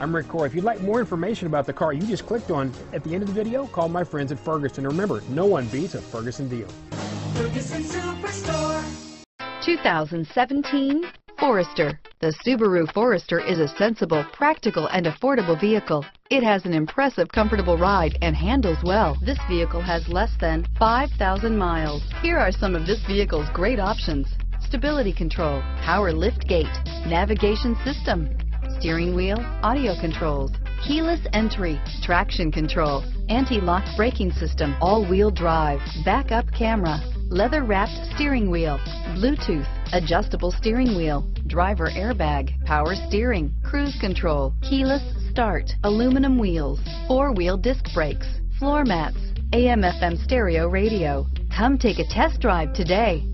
I'm Rick Coy. If you'd like more information about the car you just clicked on at the end of the video, call my friends at Ferguson. Remember, no one beats a Ferguson deal. Ferguson Superstore. 2017 Forester. The Subaru Forester is a sensible, practical, and affordable vehicle. It has an impressive, comfortable ride and handles well. This vehicle has less than 5,000 miles. Here are some of this vehicle's great options. Stability control, power lift gate, navigation system, steering wheel, audio controls, keyless entry, traction control, anti-lock braking system, all-wheel drive, backup camera, leather-wrapped steering wheel, Bluetooth, adjustable steering wheel, driver airbag, power steering, cruise control, keyless start, aluminum wheels, four-wheel disc brakes, floor mats, AM FM stereo radio. Come take a test drive today.